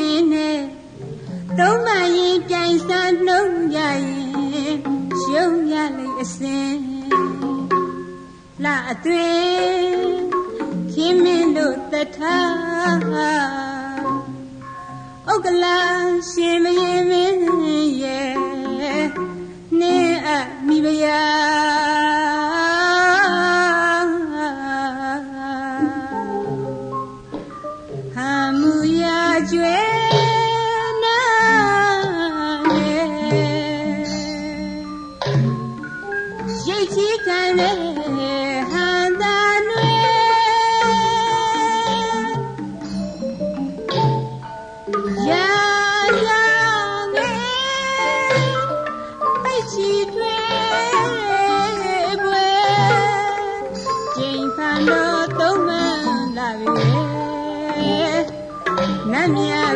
ရင်နဲ့သုံးပါရင်ပြိုင်စားနှုံးရရင်ရှုံးရလိမ့်အစင်လာအသွေးခင်မင်းတို့တထားဥက္ကလာရှင်မင်းမ ပိတ်ချီတွေပွဲကျင်းဖန်တော့သုံးမလာပြီနတ်မြတ်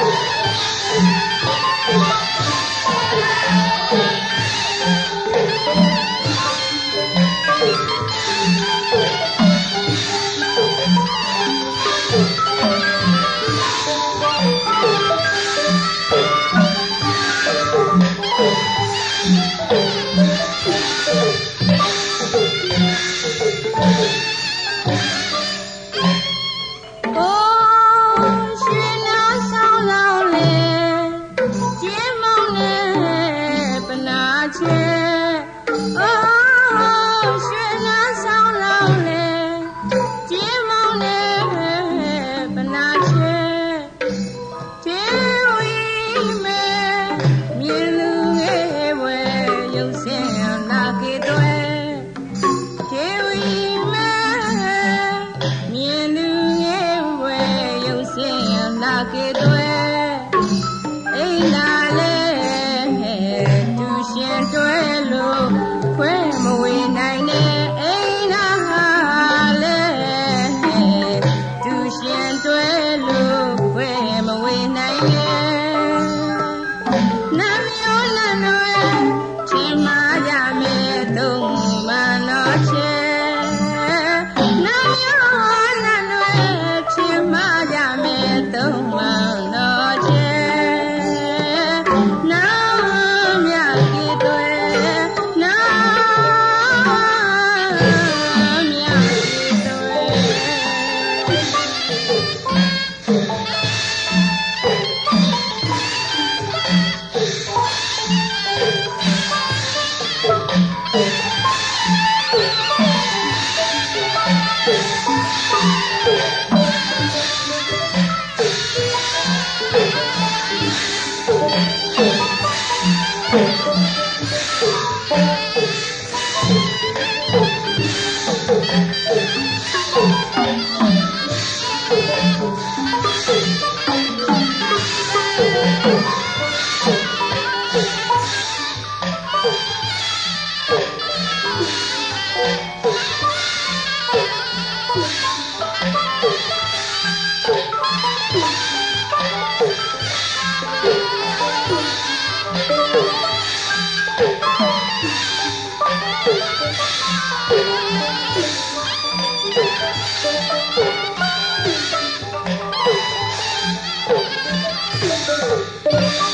ကြီးတွေ ရုပ်စင်လာကေတွဲကေဝီမဲမြင်လူငယ်ဝဲရုပ်စင်လာကေတွဲအိမ်လာလေသူရှင်တွဲလို့ခွဲမဝေနိုင်နဲ့အိမ်လာဟာလေသူရှင်တွဲလို့ခွဲမဝေနိုင်နဲ့န 嗯 Thank.